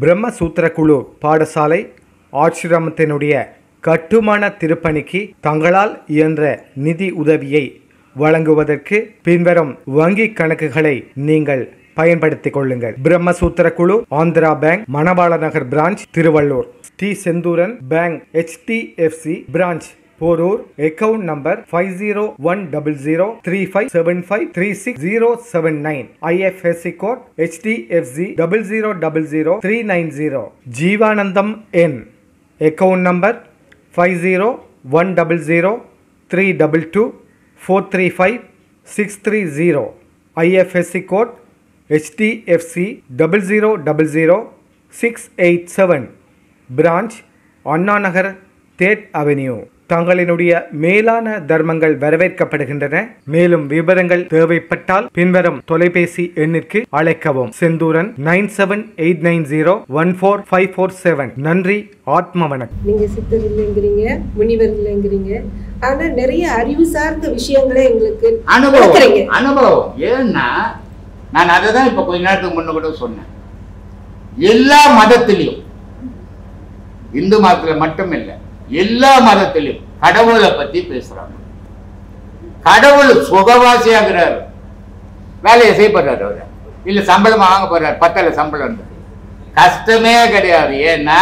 பிரம்மசூத்திர குழு பாடசாலை ஆசிரமத்தினுடைய கட்டுமான திருப்பணிக்கு தங்களால் இயன்ற நிதி உதவியை வழங்குவதற்கு பின்வரும் வங்கி கணக்குகளை நீங்கள் பயன்படுத்திக் கொள்ளுங்கள். பிரம்மசூத்திர குழு Andhra bank Manavala Nagar branch Tiruvallur. T Senthuran bank HDFC branch. Porur account number five zero one double zero three five seven five three six zero seven nine IFSC code HDFC double zero double zero three nine zero Jeevanandam N account number five zero one double zero three double two four three five six three zero IFSC code HDFC double zero double zero six eight seven branch Anna Nagar that avenue தங்களினுடைய மேலான தர்மங்கள் வரவேற்கப்படுகின்றன. மேலும் விவரங்கள் தேவைப்பட்டால் பின்வரும் தொலைபேசி எண்ணிற்கு அழைக்கவும். Senthuran nine seven eight nine zero one four five four seven. நன்றி ஆத்ம வணக்கம் நீங்க சித்தர் இல்லைங்கிறீங்க முனிவர் இல்லைங்கிறீங்க. ஆனா நிறைய அறிவு சார்ந்த விஷயங்களை எங்களுக்கு அனுபவம். அனுபவம். ஏன்னா நான் அதை தான் இப்போ கொஞ்ச நேரத்துக்கு முன்ன கூட சொன்னேன். எல்லா மதத்திலையும் இந்து மதத்துல மட்டும் இல்லை எல்லா மதத்திலும் கடவுளை பத்தி பேசுறாங்க. கடவுள் சுகவாசியாகிறாரு. வேலையை செய்யப்படுறாரு அவர். இல்ல சம்பளம் வாங்க போறாரு. பத்தல சம்பளம் கஷ்டமே கிடையாது. ஏன்னா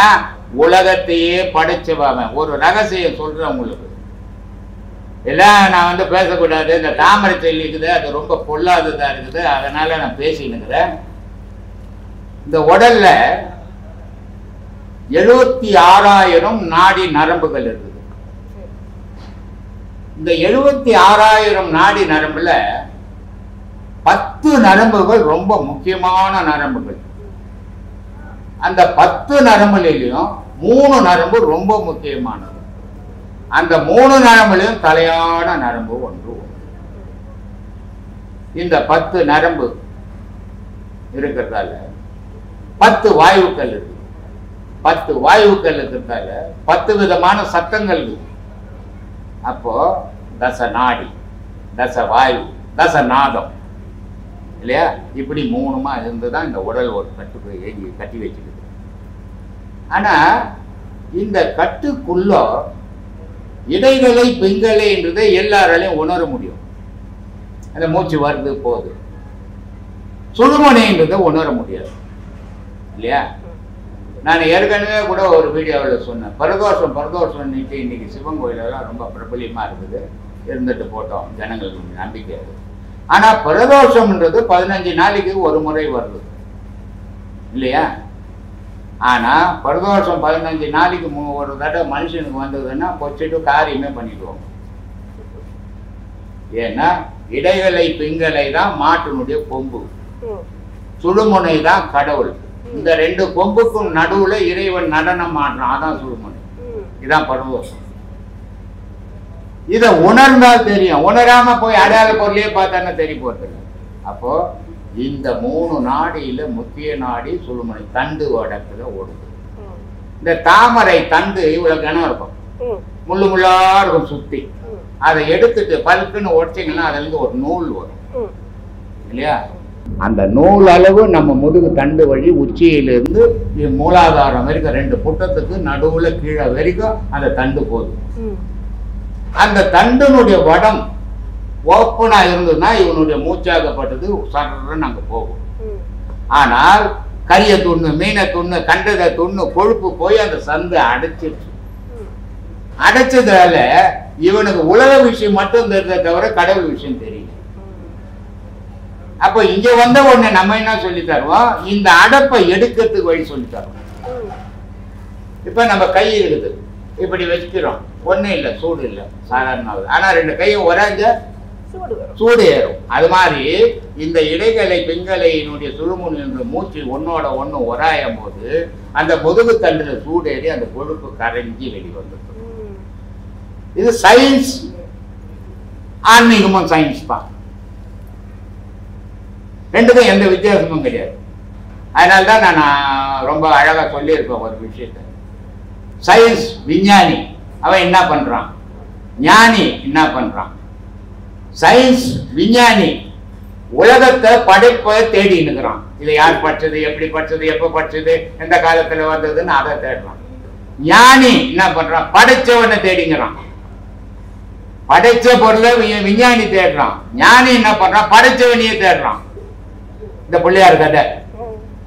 உலகத்தையே படைச்சவன் ஒரு ரகசியம் சொல்றேன் உங்களுக்கு. எல்லாம் நான் வந்து பேசக்கூடாது. இந்த தாமரை செல்லி இருக்குது. அது ரொம்ப பொல்லாததாக இருக்குது. அதனால நான் பேசினுக்கிறேன் இந்த உடல்ல எழுபத்தி ஆறாயிரம் நாடி நரம்புகள் இருக்குது இந்த எழுபத்தி ஆறாயிரம் நாடி நரம்புல பத்து நரம்புகள் ரொம்ப முக்கியமான நரம்புகள். அந்த பத்து நரம்புலையும் மூணு நரம்பு ரொம்ப முக்கியமானது. அந்த மூணு நரம்புலையும் தலையான நரம்பு ஒன்று இந்த பத்து நரம்பு இருக்கிறதால பத்து வாயுக்கள் இருக்கு. பத்து வாயுக்கள் இருக்கிறதால பத்து விதமான சத்தங்கள் இருக்கு. அப்போ தச நாடி தச வாயு தச நாதம். இல்லையா? இப்படி மூணுமா இருந்து தான் இந்த உடல் ஒரு கட்டுக்கு ஏங்கி கட்டி வச்சுக்குது ஆனா இந்த கட்டுக்குள்ள இடைநிலை பெண்களை என்றதை எல்லாராலையும் உணர முடியும். அந்த மூச்சு வருது போகுது. சுடுமனைன்றதை உணர முடியாது. இல்லையா? நான் ஏற்கனவே கூட ஒரு வீடியோவில் சொன்னேன். பரதோஷம் பரதோஷம் இன்னைக்கு இன்னைக்கு சிவன் கோயிலெல்லாம் ரொம்ப பிரபலியமாக இருக்குது. இருந்துட்டு போட்டோம். ஜனங்களுக்கு நம்பிக்கை அது ஆனால் பிரதோஷம்ன்றது பதினஞ்சு நாளைக்கு ஒரு முறை வருது. இல்லையா? ஆனால் பிரதோஷம் பதினஞ்சு நாளைக்கு ஒரு தடவை மனுஷனுக்கு வந்ததுன்னா பொச்சிட்டு காரியமே பண்ணிடுவோம். ஏன்னா இடைகளை பிங்களை தான் மாட்டினுடைய கொம்பு. ம், சுழுமுனை தான் கடவுள். இந்த ரெண்டு கொம்புக்கும் நடுவுல இறைவன் நடனம் ஆடுறான். அதான் ம், இதான் பரதோஷம் இதை உணர்ந்தால் தெரியும். உணராம போய் அடையாள பொருளையே பார்த்தானே தெரிய போறது அப்போ இந்த மூணு நாடியில முக்கிய நாடி சுழுமுனை தண்டு வடக்குல ஓடுது. இந்த தாமரை தண்டு இவ்வளவு கனம் இருக்கும். முள்ளு முள்ளா இருக்கும் சுத்தி. அதை எடுத்துட்டு பல்குன்னு உடைச்சிங்கன்னா அதுல இருந்து ஒரு நூல் வரும். இல்லையா? அந்த நூல் அளவு நம்ம முதுகு தண்டு வழி உச்சியிலிருந்து மூலாதாரம் வரைக்கும் ரெண்டு புட்டத்துக்கு நடுவுல கீழே வரைக்கும் அந்த தண்டு போகுது. ம், அந்த தண்டினுடைய வடம் ஓப்பனா இருந்ததுன்னா இவனுடைய மூச்சாகப்பட்டது சர்றன்னு அங்க போகும். ஆனால் கரிய துண்ணு மீனை துண்ணு கண்டதை துண்ணு கொழுப்பு போய் அந்த சந்து அடைச்சிருச்சு. ம். அடைச்சதால இவனுக்கு உலக விஷயம் மட்டும் தெரிஞ்சதை தவிர கடவுள் விஷயம் தெரியல அப்ப இங்க வந்த உடனே நம்ம என்ன சொல்லி தருவோம்? இந்த அடப்பை எடுக்கிறதுக்கு வழி சொல்லி தருவோம். இப்ப நம்ம கை இருக்குது. இப்படி வச்சுக்கிறோம். ஒண்ணும் இல்லை சூடு இல்லை. சாதாரண ஆனா ரெண்டு கையும் உறைஞ்ச சூடு ஏறும். அது மாதிரி இந்த இடைகளை பெண்களையினுடைய சுழுமுன் என்ற மூச்சு ஒன்னோட ஒண்ணு உராயும் போது அந்த முதுகு தண்டுல சூடேறி அந்த கொழுப்பு கரைஞ்சி வெளிவந்துடும் இது சயின்ஸ் ஆன்மீகமும் சயின்ஸ் தான். ரெண்டுக்கும் எந்த வித்தியாசமும் கிடையாது. அதனால தான் நான் ரொம்ப அழகா சொல்லியிருப்பேன் ஒரு விஷயத்தை. சயின்ஸ் விஞ்ஞானி அவன் என்ன பண்றான்? ஞானி என்ன பண்றான்? சயின்ஸ் விஞ்ஞானி உலகத்தை படைப்ப தேடி நிற்கிறான். இதை யார் படிச்சது எப்படி படிச்சது எப்ப படிச்சது எந்த காலத்துல வந்ததுன்னு அதை தேடுறான். ஞானி என்ன பண்றான்? படைச்சவனை தேடிங்கிறான். படைச்ச பொருளை விஞ்ஞானி தேடுறான். ஞானி என்ன பண்றான்? படைச்சவனையே தேடுறான். இந்த பிள்ளையார் கதை.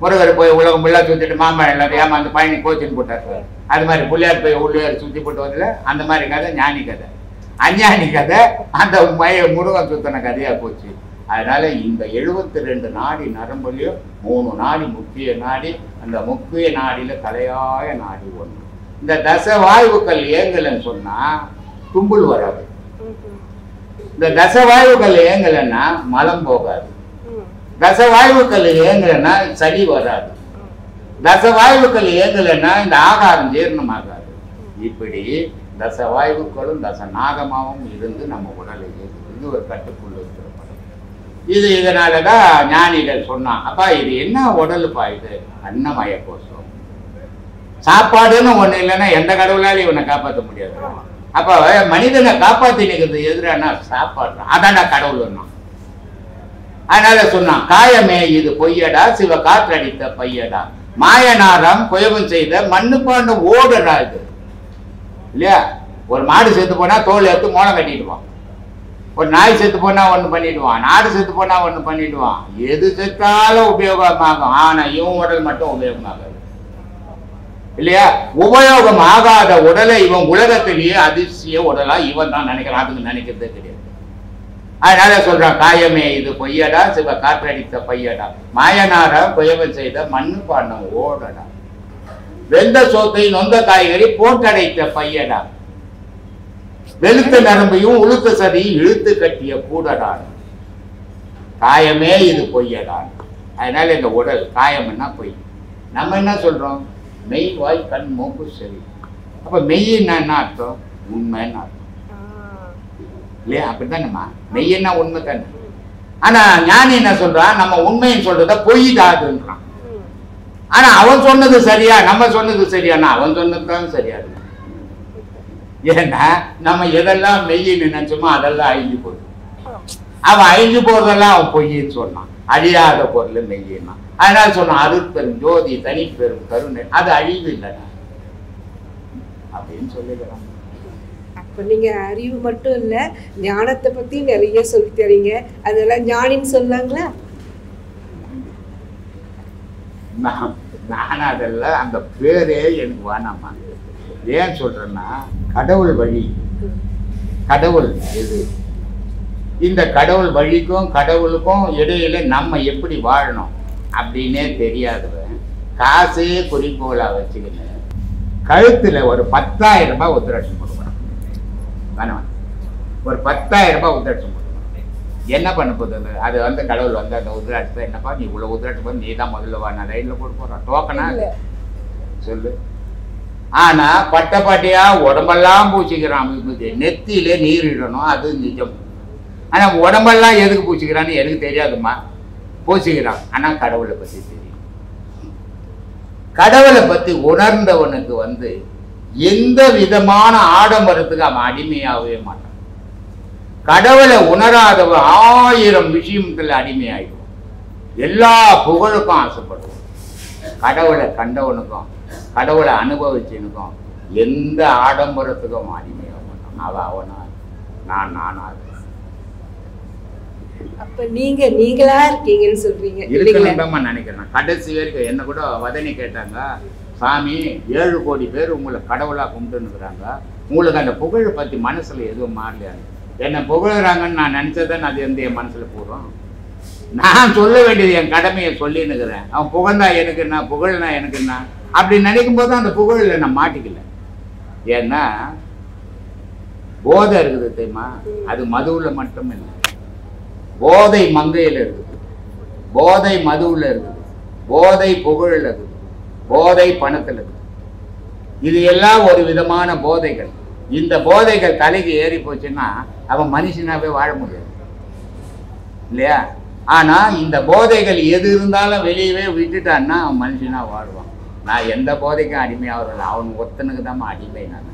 முருகர் போய் உலகம் ஃபுல்லாக சுத்திட்டு மாம்பழம் எல்லாத்தையும் ஏமாந்து பயணி கோச்சின்னு போட்டார். அது மாதிரி பிள்ளையார் போய் உள்ளார் சுத்தி போட்டு வரல அந்த மாதிரி கதை ஞானி கதை. அஞ்ஞானி கதை அந்த மய முருகன் சுத்தின கதையா போச்சு. அதனால இந்த எழுபத்தி ரெண்டு நாடி நரம்புலையும் மூணு நாடி முக்கிய நாடி அந்த முக்கிய நாடியில தலையாய நாடி ஒண்ணு. இந்த தச வாயுக்கள் ஏங்கலைன்னு சொன்னா தும்புல் வராது. இந்த தச வாயுக்கள் ஏங்கலைன்னா மலம் போகாது. தசவாயுக்கள் இயங்கலைன்னா சளி வராது. தசவாயுக்கள் இயங்கலைன்னா இந்த ஆகாரம் ஜீரணமாகாது. இப்படி தசவாயுக்களும் தச நாகமாகவும் இருந்து நம்ம உடலை இயக்குது. இது ஒரு கட்டுக்குள்ள இருக்கிற படம் இது ஞானிகள் சொன்னான் அப்பா இது என்ன உடலுப்பா இது? அன்னமய கோஷம். சாப்பாடுன்னு ஒன்று இல்லைன்னா எந்த கடவுளாலையும் இவனை காப்பாற்ற முடியாது. அப்போ மனிதனை காப்பாற்றி நிற்கிறது எதிரான சாப்பாடு? அதான்டா கடவுள்னா. அதனால சொன்னான் காயமே இது பொய்யடா சிவ காற்றடித்த பையடா. மாயனாராம் குயவம் செய்த மண்ணு பாண்டு ஓடடா இது. இல்லையா? ஒரு மாடு செத்து போனா தோல் எடுத்து மோளம் கட்டிடுவான் ஒரு நாய் செத்து போனா ஒன்று பண்ணிடுவான் நாடு செத்து போனா ஒன்று பண்ணிடுவான். எது செத்தாலும் உபயோகமாகும். ஆனா இவன் உடல் மட்டும் உபயோகமாகாது. இல்லையா? உபயோகம் ஆகாத உடலை இவன் உலகத்திலேயே அதிசய உடலா இவன் தான் நினைக்கிறான். அதுக்கு நினைக்கிறதே கிடையாது. அதனால சொல்றான் காயமே இது பொய்யடா சிவ காற்றடித்த பையடா. மாயனார குயவன் செய்த மண்ணு பாண்டம் ஓடடா. வெந்த சோத்தை நொந்த காய்கறி போட்டடைத்த பையடா. வெளுத்த நரம்பையும் உளுத்த சதியும் இழுத்து கட்டிய கூடடான் காயமே இது பொய்யடான் அதனால இந்த உடல் காயம்னா பொய்? நம்ம என்ன சொல்றோம்? மெய் வாய் கண் மூக்கு சரி அப்ப மெய்யின்னா என்ன அர்த்தம்? உண்மைன்னு அர்த்தம். இல்லையா? அப்படித்தானேம்மா? மெய்யன்னா உண்மை தானே ஆனா ஞானி என்ன சொல்றான் நம்ம உண்மைன்னு சொல்றத பொய் தாதுன்றான் ஆனா அவன் சொன்னது சரியா? நம்ம சொன்னது சரியானா அவன் சொன்னது தான் சரியா? ஏன்னா நம்ம எதெல்லாம் மெய்யின்னு நினைச்சோமோ அதெல்லாம் அழிஞ்சு போகுது. அவன் அழிஞ்சு போறதெல்லாம் அவன் பொய்ன்னு சொன்னான். அழியாத பொருள் மெய்யின்னா. அதனால சொன்னான் அருட்பெரும் ஜோதி தனிப்பெரும் கருணை. அது அழிவு இல்லைடா. அப்படின்னு சொல்லுகிறான் இப்போ நீங்கள் அறிவு மட்டும் இல்லை ஞானத்தை பற்றி நிறைய சொல்லி தரீங்க. அதெல்லாம் ஞானின்னு சொல்லாங்களா? நான் நான் அதெல்லாம் அந்த பேரே எனக்கு வேணாமா? ஏன் சொல்கிறேன்னா கடவுள் வழி. கடவுள் இது. இந்த கடவுள் வழிக்கும் கடவுளுக்கும் இடையில நம்ம எப்படி வாழணும் அப்படின்னே தெரியாதவன் காசே குறிக்கோளாக வச்சுக்கின்னு கழுத்தில் ஒரு பத்தாயிரம் ரூபாய் உத்திராட்சம் போடுவோம் வேணாம் ஒரு பத்தாயிரம் ரூபாய் உத்திராட்சம் என்ன பண்ண போகுது அது? அது வந்து கடவுள் வந்து அந்த உத்திராட்சத்தை என்னப்பா நீ இவ்வளவு உத்திராட்சம் பண்ணி நீ தான் முதல்ல வா நான் லைன்ல போட்டு போறான் டோக்கனா? சொல்லு. ஆனா பட்டப்பாட்டியா உடம்பெல்லாம் பூச்சிக்கிறான் நெத்தியில நீர் இடணும் அது நிஜம். ஆனா உடம்பெல்லாம் எதுக்கு பூச்சிக்கிறான்னு எனக்கு தெரியாதும்மா. பூச்சிக்கிறான் ஆனா கடவுளை பத்தி தெரியும். கடவுளை பத்தி உணர்ந்தவனுக்கு வந்து எந்த விதமான ஆடம்பரத்துக்கு அவன் அடிமையாகவே மாட்டான். கடவுளை உணராதவன் ஆயிரம் விஷயத்துல அடிமையாயிடுவான். எல்லா புகழுக்கும் ஆசைப்படுவான். கடவுளை கண்டவனுக்கும் கடவுளை அனுபவிச்சவனுக்கும் எந்த ஆடம்பரத்துக்கும் அடிமையாக மாட்டான். அவன் அவனா நான் நானா. அப்ப நீங்க நீங்களா இருக்கீங்கன்னு சொல்றீங்க. இருக்கணும் நினைக்கிறேன். கடைசி வரைக்கும் என்ன கூட வதனி கேட்டாங்க. சாமி ஏழு கோடி பேர் உங்களை கடவுளாக கும்பிட்டுன்னுக்குறாங்க. உங்களுக்கு அந்த புகழை பத்தி மனசுல எதுவும் மாறலையான்னு என்னை புகழுறாங்கன்னு நான் நினச்சதான் அது எந்த என் மனசுல போகிறோம் நான் சொல்ல வேண்டியது என் கடமையை சொல்லின்னுக்கிறேன். அவன் புகழ்ந்தா எனக்கு என்ன? புகழ்னா எனக்கு என்ன? அப்படி நினைக்கும் போது அந்த புகழில் நான் மாட்டிக்கல. ஏன்னா போதை இருக்குது தெரியுமா? அது மதுவுல மட்டும் இல்லை போதை மங்கையில் இருக்குது. போதை மதுவில் இருக்குது. போதை புகழில் இருக்குது. போதை பணத்தில் இருக்குது இது எல்லாம் ஒரு விதமான போதைகள். இந்த போதைகள் தலைக்கு ஏறி போச்சுன்னா அவன் மனுஷனாவே வாழ முடியாது. இல்லையா? ஆனால் இந்த போதைகள் எது இருந்தாலும் வெளியவே விட்டுட்டான்னா அவன் மனுஷனாக வாழ்வான். நான் எந்த போதைக்கும் அடிமையாகிறேன் அவன் ஒருத்தனுக்கு தான் அடிமை நான்